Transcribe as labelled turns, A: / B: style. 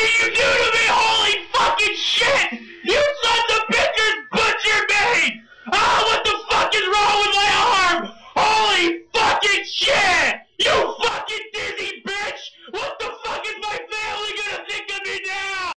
A: did you do to me? Holy fucking shit! You sons of bitches butchered me! Ah, oh, what the fuck is wrong with my arm? Holy fucking shit!